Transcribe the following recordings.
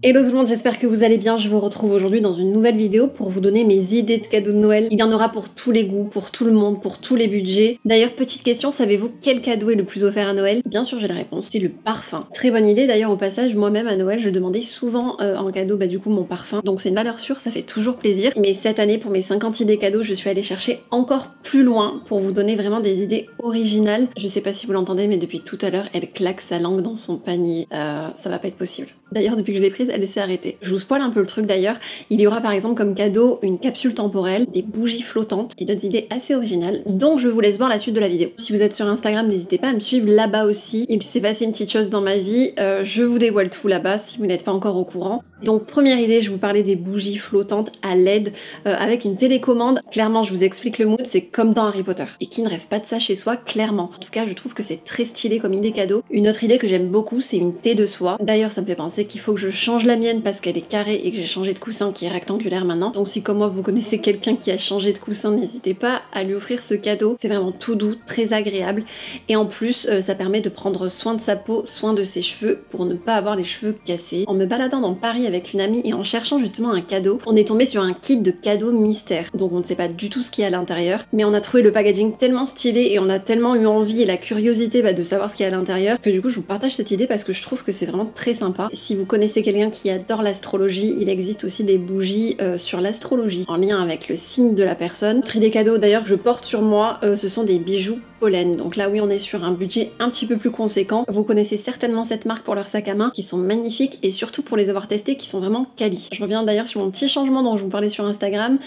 Hello tout le monde, j'espère que vous allez bien. Je vous retrouve aujourd'hui dans une nouvelle vidéo pour vous donner mes idées de cadeaux de Noël. Il y en aura pour tous les goûts, pour tout le monde, pour tous les budgets. D'ailleurs, petite question, savez-vous quel cadeau est le plus offert à Noël? Bien sûr, j'ai la réponse, c'est le parfum. Très bonne idée d'ailleurs au passage, moi-même à Noël, je demandais souvent euh, en cadeau bah du coup mon parfum. Donc c'est une valeur sûre, ça fait toujours plaisir. Mais cette année pour mes 50 idées cadeaux, je suis allée chercher encore plus loin pour vous donner vraiment des idées originales. Je sais pas si vous l'entendez mais depuis tout à l'heure, elle claque sa langue dans son panier. Euh, ça va pas être possible. D'ailleurs, depuis que je l'ai prise, elle s'est arrêtée. Je vous spoil un peu le truc d'ailleurs. Il y aura par exemple comme cadeau une capsule temporelle, des bougies flottantes et d'autres idées assez originales. Donc je vous laisse voir la suite de la vidéo. Si vous êtes sur Instagram, n'hésitez pas à me suivre là-bas aussi. Il s'est passé une petite chose dans ma vie. Euh, je vous dévoile tout là-bas si vous n'êtes pas encore au courant. Donc première idée, je vous parlais des bougies flottantes à LED euh, avec une télécommande. Clairement, je vous explique le mood, c'est comme dans Harry Potter. Et qui ne rêve pas de ça chez soi, clairement. En tout cas, je trouve que c'est très stylé comme idée cadeau. Une autre idée que j'aime beaucoup, c'est une thé de soie. D'ailleurs, ça me fait penser qu'il faut que je change la mienne parce qu'elle est carrée et que j'ai changé de coussin qui est rectangulaire maintenant. Donc si comme moi vous connaissez quelqu'un qui a changé de coussin, n'hésitez pas à lui offrir ce cadeau. C'est vraiment tout doux, très agréable et en plus euh, ça permet de prendre soin de sa peau, soin de ses cheveux pour ne pas avoir les cheveux cassés. En me baladant dans Paris avec une amie et en cherchant justement un cadeau, on est tombé sur un kit de cadeaux mystère. Donc on ne sait pas du tout ce qu'il y a à l'intérieur, mais on a trouvé le packaging tellement stylé et on a tellement eu envie et la curiosité bah, de savoir ce qu'il y a à l'intérieur que du coup je vous partage cette idée parce que je trouve que c'est vraiment très sympa. Vous connaissez quelqu'un qui adore l'astrologie, il existe aussi des bougies euh, sur l'astrologie en lien avec le signe de la personne. Autre idée cadeau d'ailleurs que je porte sur moi, euh, ce sont des bijoux pollen. Donc là oui on est sur un budget un petit peu plus conséquent. Vous connaissez certainement cette marque pour leurs sacs à main qui sont magnifiques et surtout pour les avoir testés qui sont vraiment quali. Je reviens d'ailleurs sur mon petit changement dont je vous parlais sur Instagram.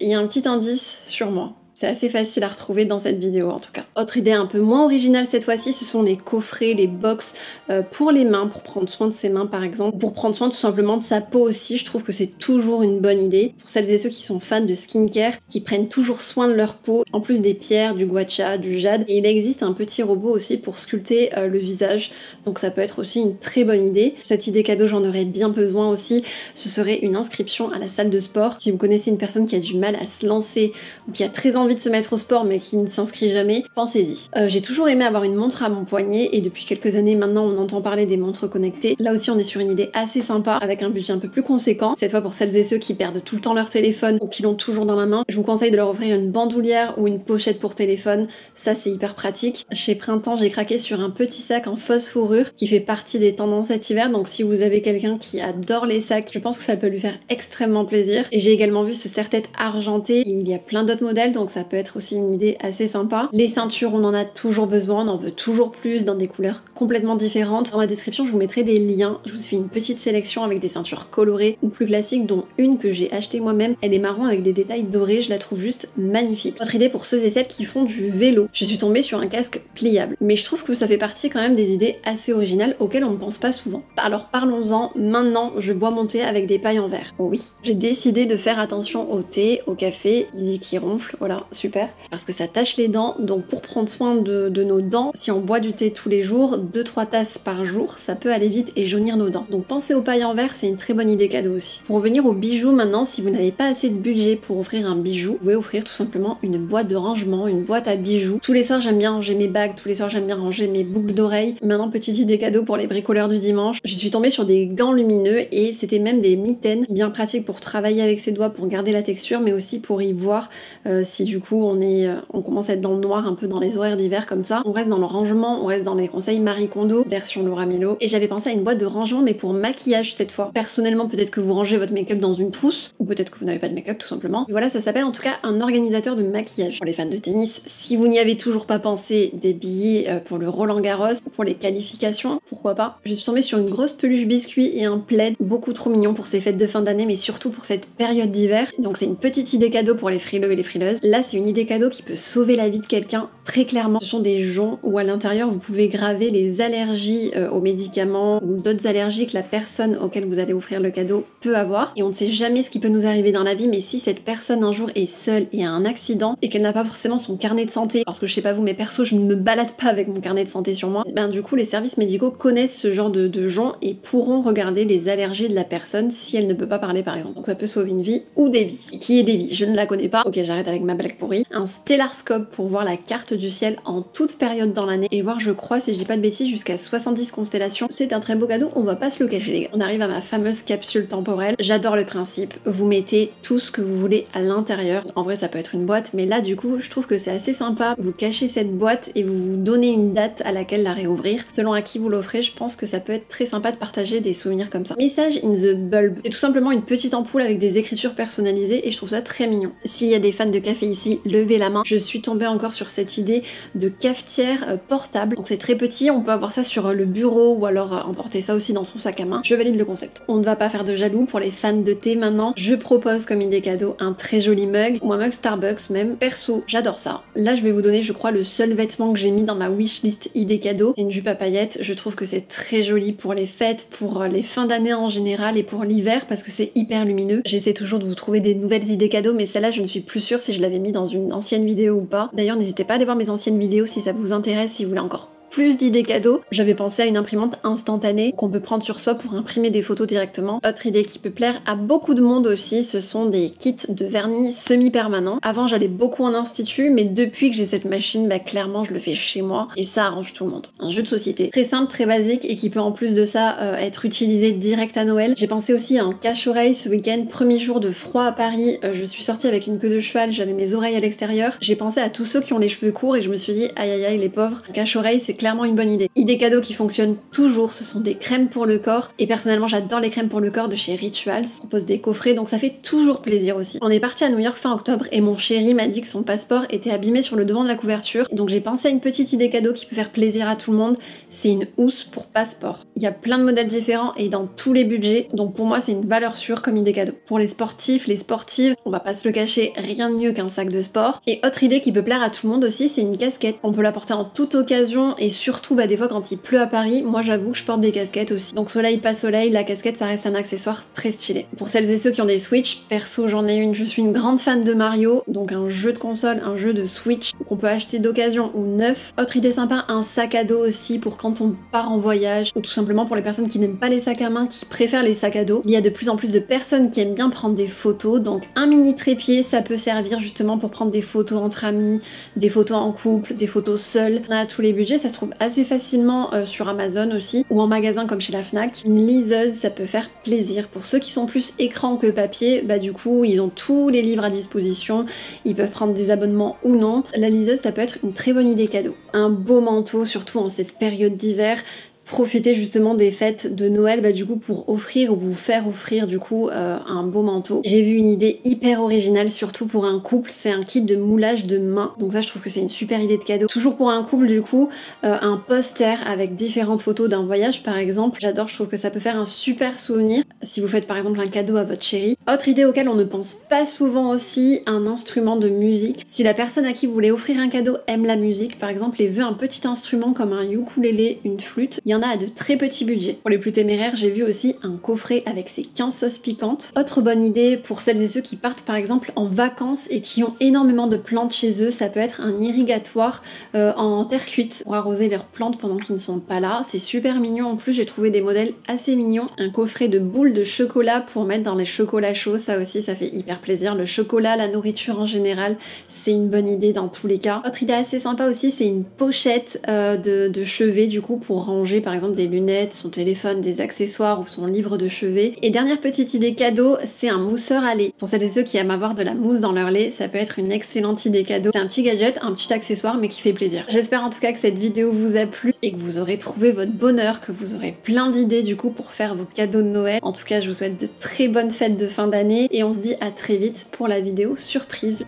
Il y a un petit indice sur moi. C'est assez facile à retrouver dans cette vidéo en tout cas. Autre idée un peu moins originale cette fois-ci, ce sont les coffrets, les box euh, pour les mains, pour prendre soin de ses mains par exemple, pour prendre soin tout simplement de sa peau aussi. Je trouve que c'est toujours une bonne idée pour celles et ceux qui sont fans de skincare, qui prennent toujours soin de leur peau, en plus des pierres, du guacha, du jade. Et il existe un petit robot aussi pour sculpter euh, le visage, donc ça peut être aussi une très bonne idée. Cette idée cadeau, j'en aurais bien besoin aussi. Ce serait une inscription à la salle de sport. Si vous connaissez une personne qui a du mal à se lancer ou qui a très envie de se mettre au sport mais qui ne s'inscrit jamais, pensez-y. Euh, j'ai toujours aimé avoir une montre à mon poignet et depuis quelques années maintenant on entend parler des montres connectées. Là aussi on est sur une idée assez sympa avec un budget un peu plus conséquent. Cette fois pour celles et ceux qui perdent tout le temps leur téléphone ou qui l'ont toujours dans la main, je vous conseille de leur offrir une bandoulière ou une pochette pour téléphone. Ça c'est hyper pratique. Chez Printemps j'ai craqué sur un petit sac en fausse fourrure qui fait partie des tendances cet hiver donc si vous avez quelqu'un qui adore les sacs, je pense que ça peut lui faire extrêmement plaisir. Et j'ai également vu ce serre-tête argenté. Il y a plein d'autres modèles donc ça peut être aussi une idée assez sympa. Les ceintures, on en a toujours besoin, on en veut toujours plus dans des couleurs complètement différentes. Dans la description, je vous mettrai des liens. Je vous fais une petite sélection avec des ceintures colorées ou plus classiques, dont une que j'ai achetée moi-même. Elle est marron avec des détails dorés, je la trouve juste magnifique. Autre idée pour ceux et celles qui font du vélo. Je suis tombée sur un casque pliable, mais je trouve que ça fait partie quand même des idées assez originales auxquelles on ne pense pas souvent. Alors parlons-en, maintenant je bois mon thé avec des pailles en verre. Oui, j'ai décidé de faire attention au thé, au café, easy qui ronfle, voilà, super parce que ça tâche les dents. Donc pour prendre soin de, nos dents, si on boit du thé tous les jours, 2-3 tasses par jour, ça peut aller vite et jaunir nos dents. Donc pensez aux pailles en verre, c'est une très bonne idée cadeau aussi. Pour revenir aux bijoux maintenant, si vous n'avez pas assez de budget pour offrir un bijou, vous pouvez offrir tout simplement une boîte de rangement, une boîte à bijoux. Tous les soirs j'aime bien ranger mes bagues, tous les soirs j'aime bien ranger mes boucles d'oreilles. Maintenant petite idée cadeau pour les bricoleurs du dimanche, je suis tombée sur des gants lumineux et c'était même des mitaines bien pratiques pour travailler avec ses doigts, pour garder la texture, mais aussi pour y voir euh, si du coup on est euh, on commence à être dans le noir un peu dans les horaires d'hiver comme ça. On reste dans le rangement, on reste dans les conseils Marie Kondo, version Laura Milo. Et j'avais pensé à une boîte de rangement mais pour maquillage cette fois. Personnellement, peut-être que vous rangez votre make-up dans une trousse, ou peut-être que vous n'avez pas de make-up tout simplement. Et voilà, ça s'appelle en tout cas un organisateur de maquillage. Pour les fans de tennis, si vous n'y avez toujours pas pensé, des billets euh, pour le Roland Garros, pour les qualifications, pourquoi pas. Je suis tombée sur une grosse peluche biscuit et un plaid beaucoup trop mignon pour ces fêtes de fin d'année, mais surtout pour cette période d'hiver. Donc c'est une petite idée cadeau pour les frileux et les frileuses. Là, c'est une idée cadeau qui peut sauver la vie de quelqu'un très clairement. Ce sont des joncs où à l'intérieur vous pouvez graver les allergies euh, aux médicaments ou d'autres allergies que la personne auquel vous allez offrir le cadeau peut avoir. Et on ne sait jamais ce qui peut nous arriver dans la vie, mais si cette personne un jour est seule et a un accident et qu'elle n'a pas forcément son carnet de santé, parce que je sais pas vous, mais perso je ne me balade pas avec mon carnet de santé sur moi, ben du coup les services médicaux connaissent ce genre de, de joncs et pourront regarder les allergies de la personne si elle ne peut pas parler par exemple. Donc ça peut sauver une vie ou des vies. Qui est des vies? Je ne la connais pas. Ok j'arrête avec ma blague pourrie. Un stellarscope pour voir la carte du ciel en toute période dans l'année et voir, je crois, si je dis pas de bêtises, jusqu'à 70 constellations. C'est un très beau cadeau, on va pas se le cacher les gars. On arrive à ma fameuse capsule temporelle. J'adore le principe. Vous mettez tout ce que vous voulez à l'intérieur. En vrai, ça peut être une boîte, mais là, du coup, je trouve que c'est assez sympa. Vous cachez cette boîte et vous vous donnez une date à laquelle la réouvrir. Selon à qui vous l'offrez, je pense que ça peut être très sympa de partager des souvenirs comme ça. Message in the bulb. C'est tout simplement une petite ampoule avec des écritures personnalisées et je trouve ça très mignon. S'il y a des fans de café levez la main. Je suis tombée encore sur cette idée de cafetière euh, portable. Donc c'est très petit, on peut avoir ça sur euh, le bureau ou alors euh, emporter ça aussi dans son sac à main. Je valide le concept. On ne va pas faire de jaloux pour les fans de thé maintenant. Je propose comme idée cadeau un très joli mug ou un mug Starbucks même. Perso, j'adore ça. Là, je vais vous donner, je crois, le seul vêtement que j'ai mis dans ma wishlist idée cadeau. C'est une jupe à paillettes. Je trouve que c'est très joli pour les fêtes, pour les fins d'année en général et pour l'hiver parce que c'est hyper lumineux. J'essaie toujours de vous trouver des nouvelles idées cadeaux, mais celle-là, je ne suis plus sûre si je l'avais mis dans une ancienne vidéo ou pas. D'ailleurs, n'hésitez pas à aller voir mes anciennes vidéos si ça vous intéresse, si vous voulez encore plus d'idées cadeaux. J'avais pensé à une imprimante instantanée qu'on peut prendre sur soi pour imprimer des photos directement. Autre idée qui peut plaire à beaucoup de monde aussi, ce sont des kits de vernis semi-permanent. Avant j'allais beaucoup en institut, mais depuis que j'ai cette machine, bah, clairement je le fais chez moi et ça arrange tout le monde. Un jeu de société très simple, très basique et qui peut en plus de ça euh, être utilisé direct à Noël. J'ai pensé aussi à un cache-oreille ce week-end, premier jour de froid à Paris. Euh, je suis sortie avec une queue de cheval, j'avais mes oreilles à l'extérieur. J'ai pensé à tous ceux qui ont les cheveux courts et je me suis dit aïe aïe aïe les pauvres. Un cache-oreille c'est une bonne idée. Idée cadeau qui fonctionne toujours, ce sont des crèmes pour le corps. Et personnellement, j'adore les crèmes pour le corps de chez Rituals. On propose des coffrets, donc ça fait toujours plaisir aussi. On est parti à New York fin octobre et mon chéri m'a dit que son passeport était abîmé sur le devant de la couverture. Donc j'ai pensé à une petite idée cadeau qui peut faire plaisir à tout le monde. C'est une housse pour passeport. Il y a plein de modèles différents et dans tous les budgets. Donc pour moi, c'est une valeur sûre comme idée cadeau. Pour les sportifs, les sportives, on va pas se le cacher, rien de mieux qu'un sac de sport. Et autre idée qui peut plaire à tout le monde aussi, c'est une casquette. On peut la porter en toute occasion et surtout bah, des fois quand il pleut à Paris, moi j'avoue que je porte des casquettes aussi. Donc soleil, pas soleil, la casquette ça reste un accessoire très stylé. Pour celles et ceux qui ont des Switch, perso j'en ai une, je suis une grande fan de Mario, donc un jeu de console, un jeu de Switch qu'on peut acheter d'occasion ou neuf. Autre idée sympa, un sac à dos aussi pour quand on part en voyage ou tout simplement pour les personnes qui n'aiment pas les sacs à main, qui préfèrent les sacs à dos. Il y a de plus en plus de personnes qui aiment bien prendre des photos, donc un mini trépied ça peut servir justement pour prendre des photos entre amis, des photos en couple, des photos seules. On a tous les budgets, ça se trouve assez facilement euh, sur Amazon aussi ou en magasin comme chez la Fnac. Une liseuse, ça peut faire plaisir. Pour ceux qui sont plus écran que papier, bah du coup ils ont tous les livres à disposition, ils peuvent prendre des abonnements ou non. La liseuse, ça peut être une très bonne idée cadeau. Un beau manteau, surtout en cette période d'hiver, profiter justement des fêtes de Noël bah, du coup pour offrir ou vous faire offrir du coup euh, un beau manteau. J'ai vu une idée hyper originale surtout pour un couple, c'est un kit de moulage de main. Donc ça je trouve que c'est une super idée de cadeau. Toujours pour un couple du coup, euh, un poster avec différentes photos d'un voyage par exemple. J'adore, je trouve que ça peut faire un super souvenir si vous faites par exemple un cadeau à votre chérie. Autre idée auquel on ne pense pas souvent aussi, un instrument de musique. Si la personne à qui vous voulez offrir un cadeau aime la musique par exemple et veut un petit instrument comme un ukulélé, une flûte, il y a à de très petits budgets. Pour les plus téméraires, j'ai vu aussi un coffret avec ses 15 sauces piquantes. Autre bonne idée pour celles et ceux qui partent par exemple en vacances et qui ont énormément de plantes chez eux, ça peut être un irrigatoire euh, en terre cuite pour arroser leurs plantes pendant qu'ils ne sont pas là. C'est super mignon. En plus, j'ai trouvé des modèles assez mignons. Un coffret de boules de chocolat pour mettre dans les chocolats chauds, ça aussi, ça fait hyper plaisir. Le chocolat, la nourriture en général, c'est une bonne idée dans tous les cas. Autre idée assez sympa aussi, c'est une pochette euh, de, de chevet du coup pour ranger par exemple des lunettes, son téléphone, des accessoires ou son livre de chevet. Et dernière petite idée cadeau, c'est un mousseur à lait. Pour celles et ceux qui aiment avoir de la mousse dans leur lait, ça peut être une excellente idée cadeau. C'est un petit gadget, un petit accessoire mais qui fait plaisir. J'espère en tout cas que cette vidéo vous a plu et que vous aurez trouvé votre bonheur, que vous aurez plein d'idées du coup pour faire vos cadeaux de Noël. En tout cas, je vous souhaite de très bonnes fêtes de fin d'année et on se dit à très vite pour la vidéo surprise.